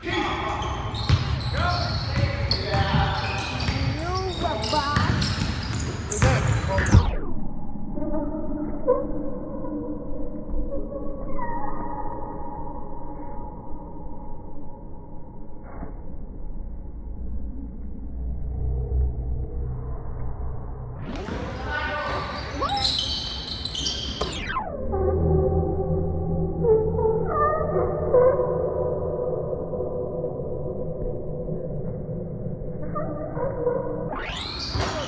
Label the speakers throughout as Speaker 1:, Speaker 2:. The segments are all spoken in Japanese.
Speaker 1: Peace.
Speaker 2: Brasil!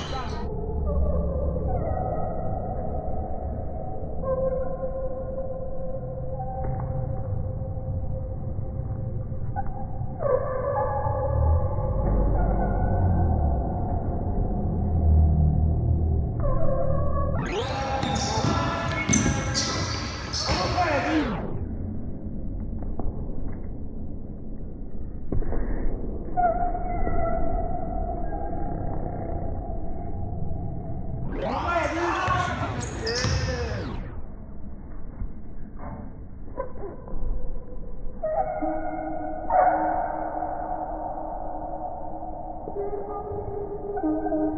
Speaker 3: Thank you.